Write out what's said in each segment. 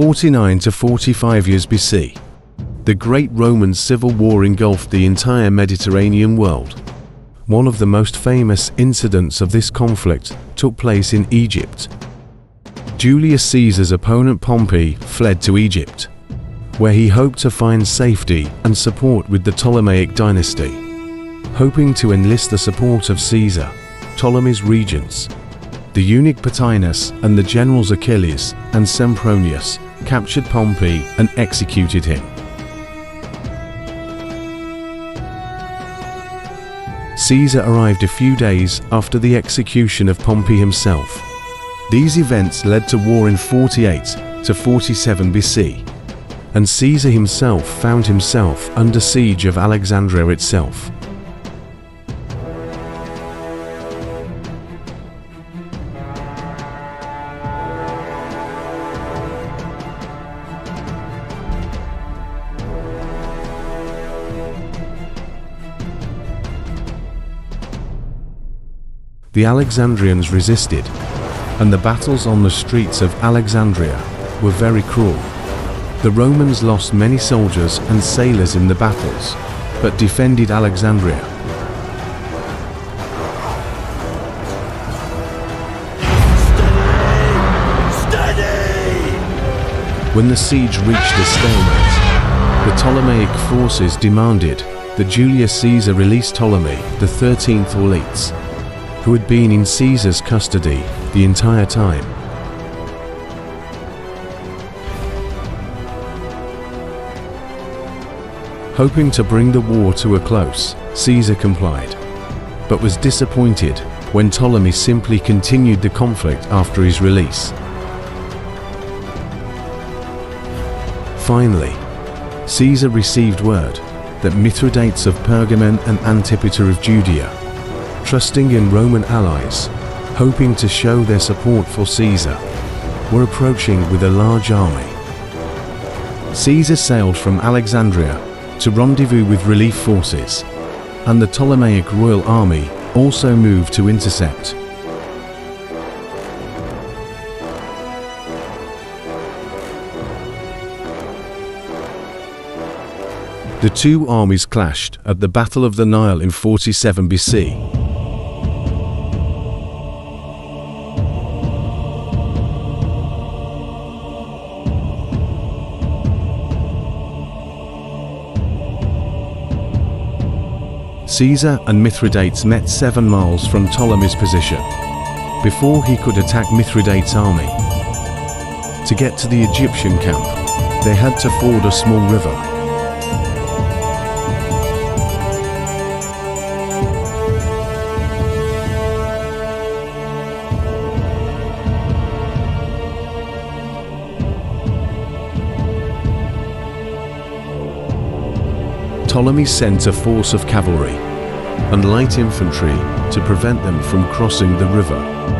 49 to 45 years BC, the Great Roman Civil War engulfed the entire Mediterranean world. One of the most famous incidents of this conflict took place in Egypt. Julius Caesar's opponent Pompey fled to Egypt, where he hoped to find safety and support with the Ptolemaic dynasty. Hoping to enlist the support of Caesar, Ptolemy's regents, the eunuch Pothinus and the generals Achillas and Sempronius captured Pompey and executed him. Caesar arrived a few days after the execution of Pompey himself. These events led to war in 48 to 47 BC, and Caesar himself found himself under siege of Alexandria itself. The Alexandrians resisted, and the battles on the streets of Alexandria were very cruel. The Romans lost many soldiers and sailors in the battles, but defended Alexandria. When the siege reached a stalemate, the Ptolemaic forces demanded that Julius Caesar release Ptolemy, the 13th Auletes, who had been in Caesar's custody the entire time. Hoping to bring the war to a close, Caesar complied, but was disappointed when Ptolemy simply continued the conflict after his release. Finally, Caesar received word that Mithridates of Pergamon and Antipater of Judea, trusting in Roman allies, hoping to show their support for Caesar, were approaching with a large army. Caesar sailed from Alexandria to rendezvous with relief forces, and the Ptolemaic royal army also moved to intercept. The two armies clashed at the Battle of the Nile in 47 BC. Caesar and Mithridates met seven miles from Ptolemy's position before he could attack Mithridates' army. To get to the Egyptian camp, they had to ford a small river. Ptolemy sent a force of cavalry and light infantry to prevent them from crossing the river.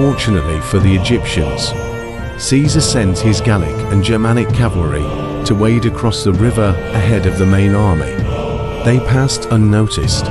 Unfortunately for the Egyptians, Caesar sent his Gallic and Germanic cavalry to wade across the river ahead of the main army. They passed unnoticed.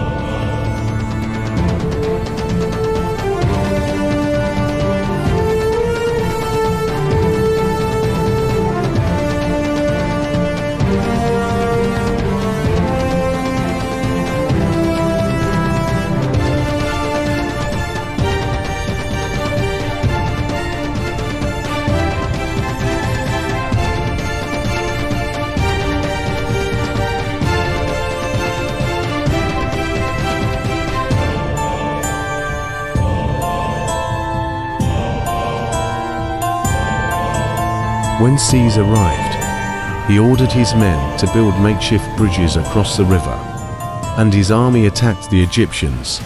When Caesar arrived, he ordered his men to build makeshift bridges across the river, and his army attacked the Egyptians.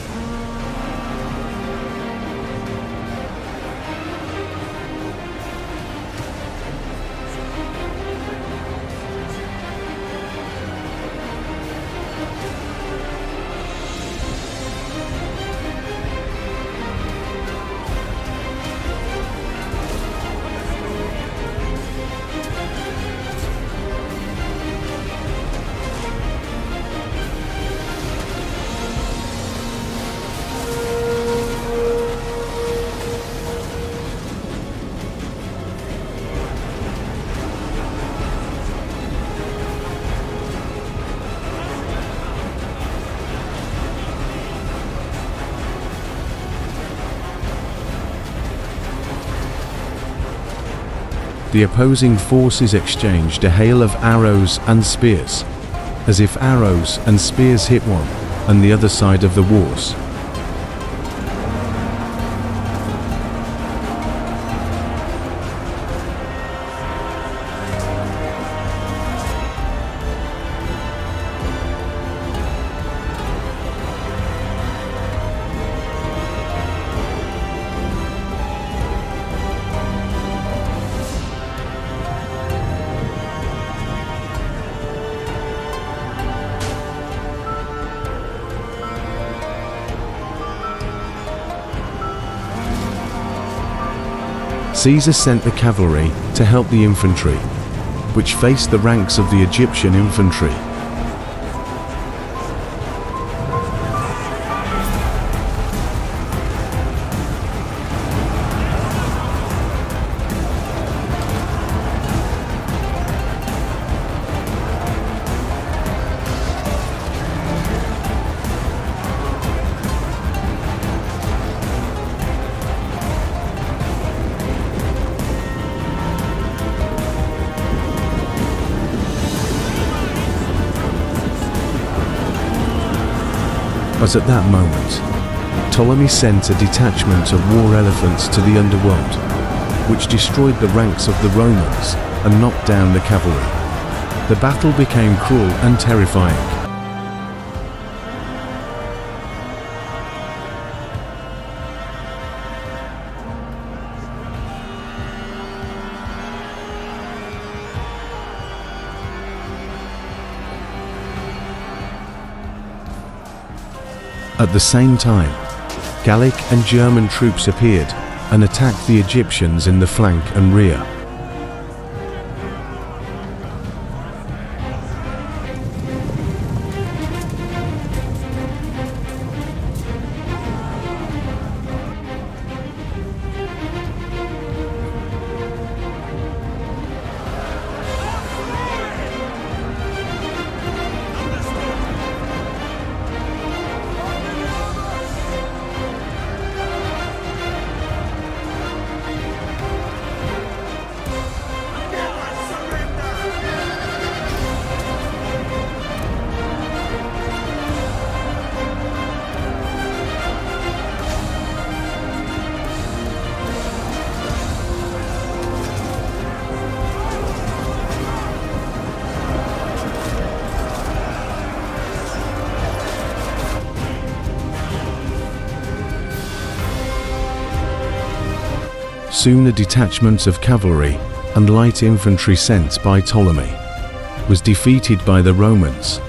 The opposing forces exchanged a hail of arrows and spears, as if arrows and spears hit one and the other side of the wars. Caesar sent the cavalry to help the infantry, which faced the ranks of the Egyptian infantry. But at that moment, Ptolemy sent a detachment of war elephants to the underworld, which destroyed the ranks of the Romans and knocked down the cavalry. The battle became cruel and terrifying. At the same time, Gallic and German troops appeared and attacked the Egyptians in the flank and rear. Soon a detachment of cavalry and light infantry sent by Ptolemy was defeated by the Romans.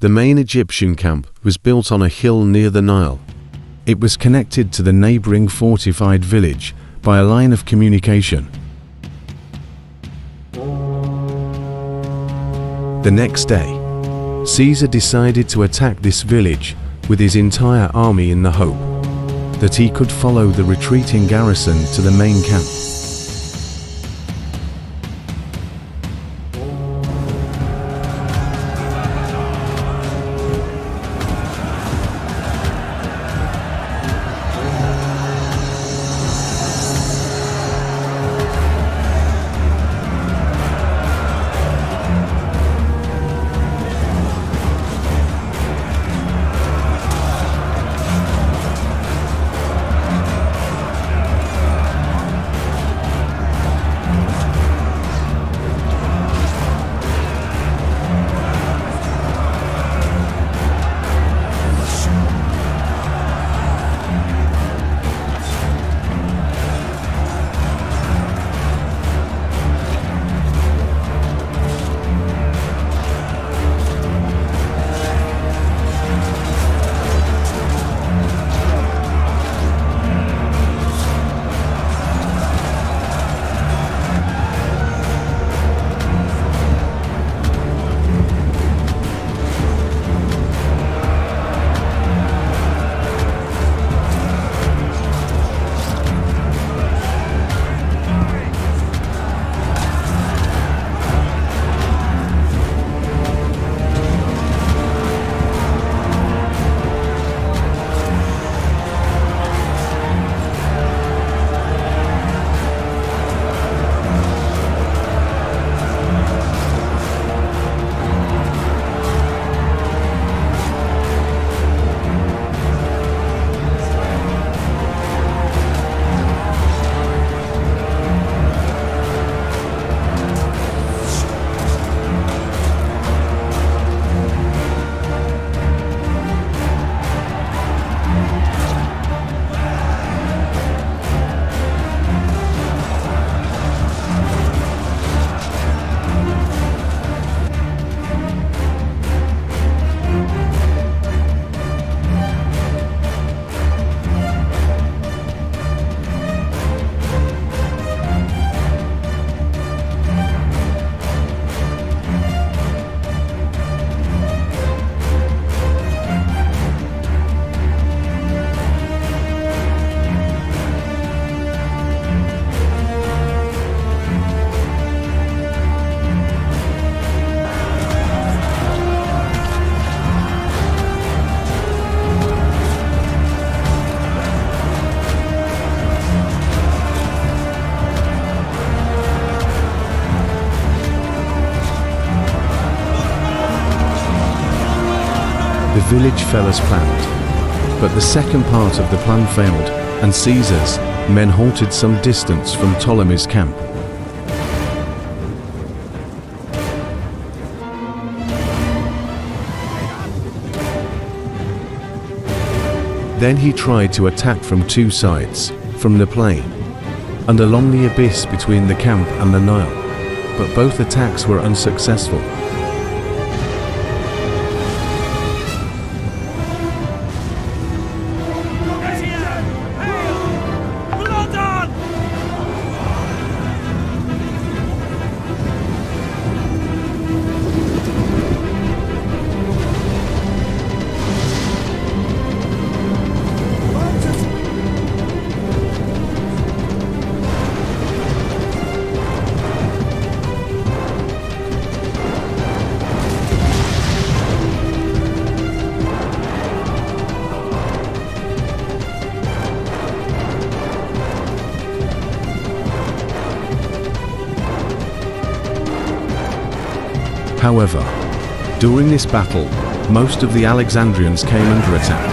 The main Egyptian camp was built on a hill near the Nile. It was connected to the neighboring fortified village by a line of communication. The next day, Caesar decided to attack this village with his entire army in the hope that he could follow the retreating garrison to the main camp. Village fell as planned. But the second part of the plan failed, and Caesar's men halted some distance from Ptolemy's camp. Then he tried to attack from two sides, from the plain, and along the abyss between the camp and the Nile, but both attacks were unsuccessful. However, during this battle, most of the Alexandrians came under attack,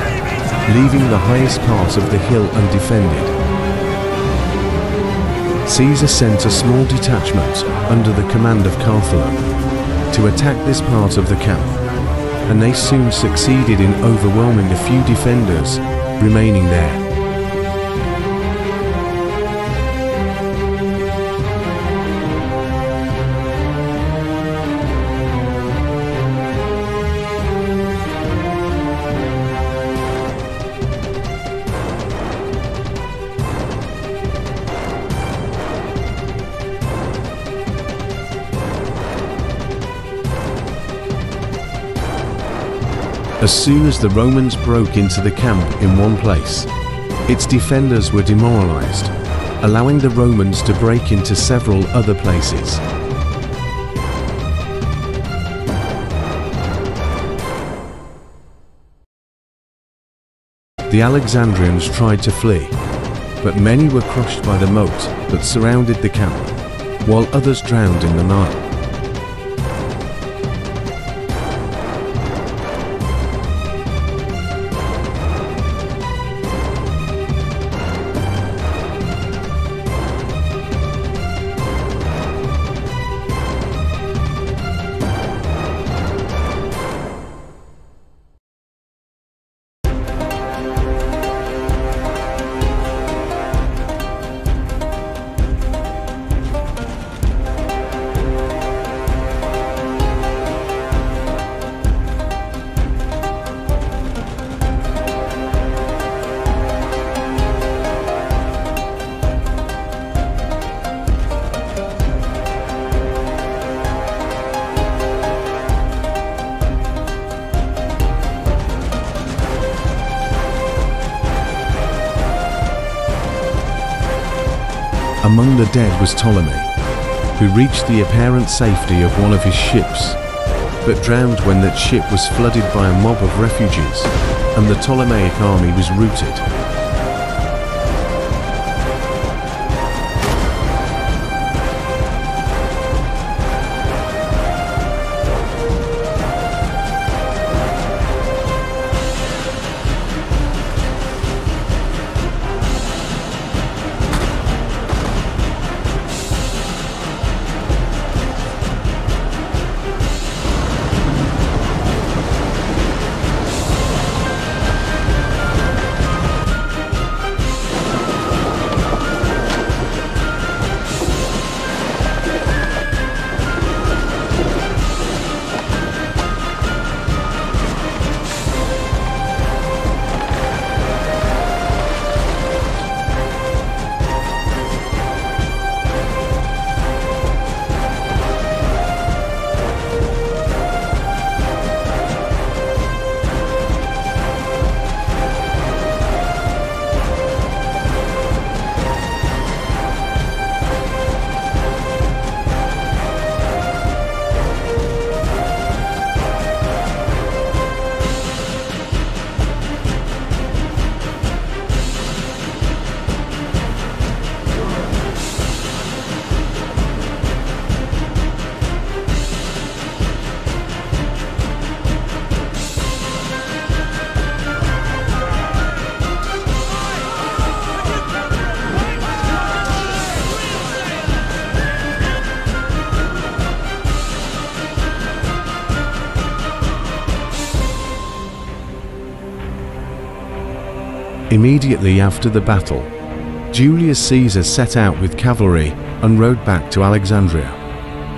leaving the highest part of the hill undefended. Caesar sent a small detachment under the command of Carthalo, to attack this part of the camp, and they soon succeeded in overwhelming the few defenders remaining there. As soon as the Romans broke into the camp in one place, its defenders were demoralized, allowing the Romans to break into several other places. The Alexandrians tried to flee, but many were crushed by the moat that surrounded the camp, while others drowned in the Nile. Among the dead was Ptolemy, who reached the apparent safety of one of his ships, but drowned when that ship was flooded by a mob of refugees and the Ptolemaic army was routed. Immediately after the battle, Julius Caesar set out with cavalry and rode back to Alexandria,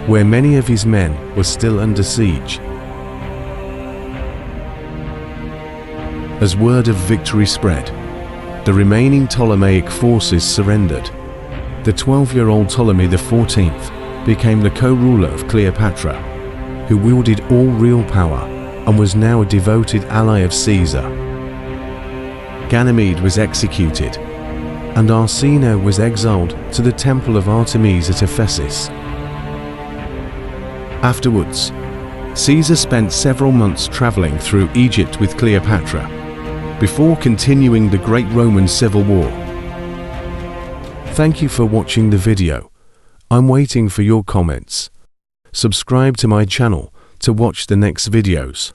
where many of his men were still under siege. As word of victory spread, the remaining Ptolemaic forces surrendered. The 12-year-old Ptolemy XIV became the co-ruler of Cleopatra, who wielded all real power and was now a devoted ally of Caesar. Ganymede was executed, and Arsinoe was exiled to the temple of Artemis at Ephesus. Afterwards, Caesar spent several months traveling through Egypt with Cleopatra, before continuing the Great Roman Civil War. Thank you for watching the video. I'm waiting for your comments. Subscribe to my channel to watch the next videos.